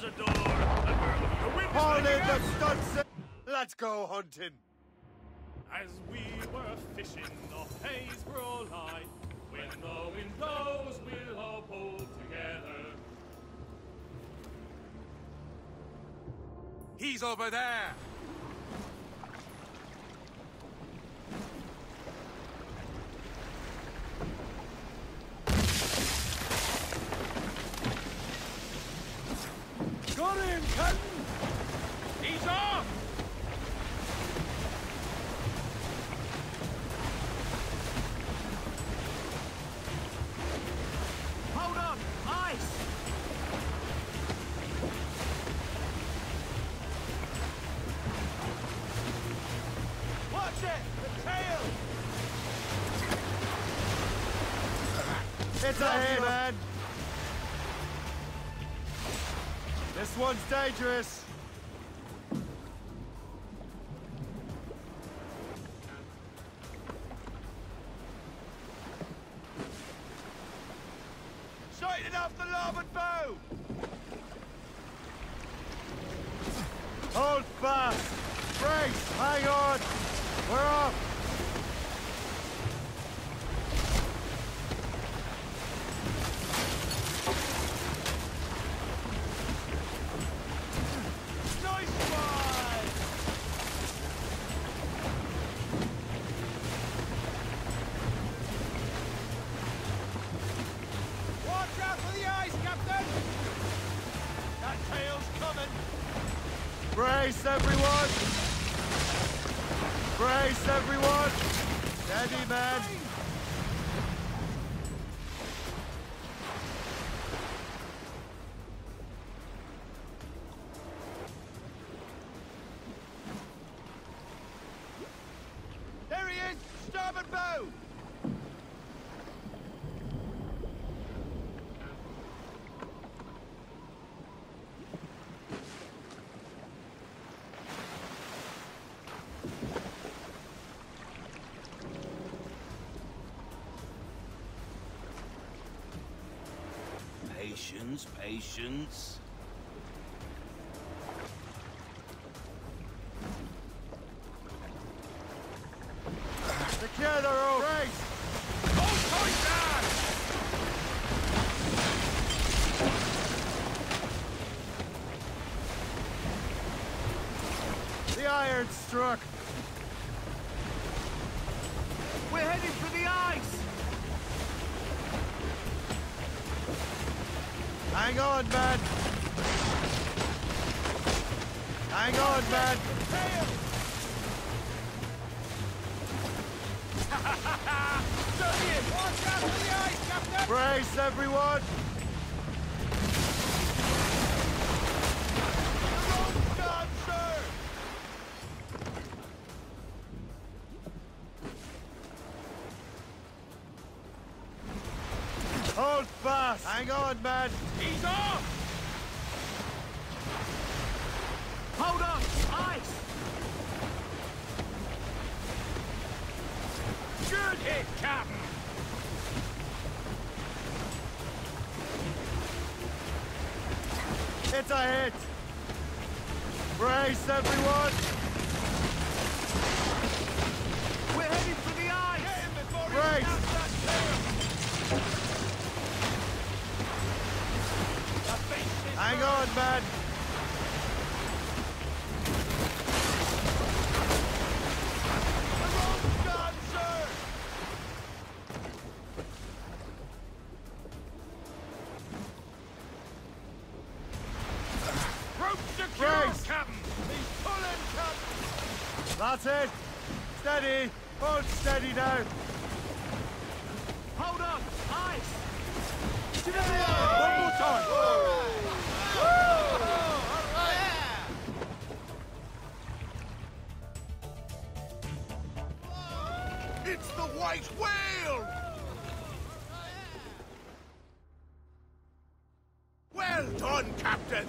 There's a door. A girl. The is in the stunts. Let's go hunting. As we were fishing off Haysborough Line, when the wind blows, we'll all pull together. He's over there. It's a hit, man. This one's dangerous. Sighting off the larboard bow! Hold fast. Brace. Hang on. We're off. Brace, everyone. Brace, everyone. Steady, man. There he is! Starboard bow! Patience, patience. Secure the rope. Oh. Brace. Hold tight, Dan! The iron struck. We're heading for the ice! Hang on, man. Hang on, man. Tail! Study fast. Hang on, man. He's off! Hold on! Ice! Good hit, Captain! It's a hit. Brace, everyone. We're heading for the ice! Get him before Brace. Pulling, Captain! That's it. Steady. Hold steady now. Hold on! Ice! One Well done, Captain!